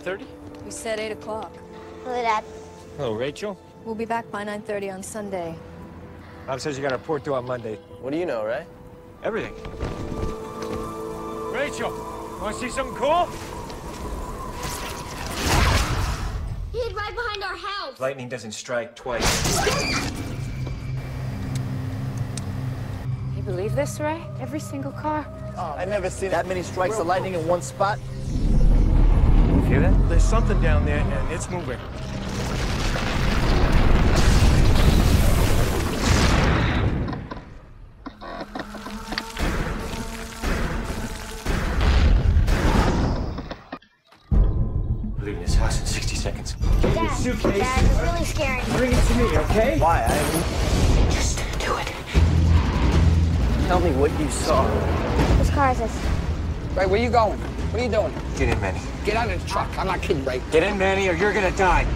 8.30? We said 8 o'clock. Hello, Dad. Hello, Rachel. We'll be back by 9.30 on Sunday. Mom says you got a report due on Monday. What do you know, Ray? Everything. Rachel, want to see something cool? He hid right behind our house. Lightning doesn't strike twice. You believe this, Ray? Every single car. I've never seen that many strikes of lightning in one spot. You hear that? There's something down there, and it's moving. We're leaving this house in 60 seconds. Dad, suitcase. Dad, it's really scary. Bring it to me, okay? Why? I... Just do it. Tell me what you saw. Whose car is this? Ray, where you going? What are you doing? Get in, Manny. Get out of the truck. I'm not kidding, Ray. Get in, Manny, or you're gonna die.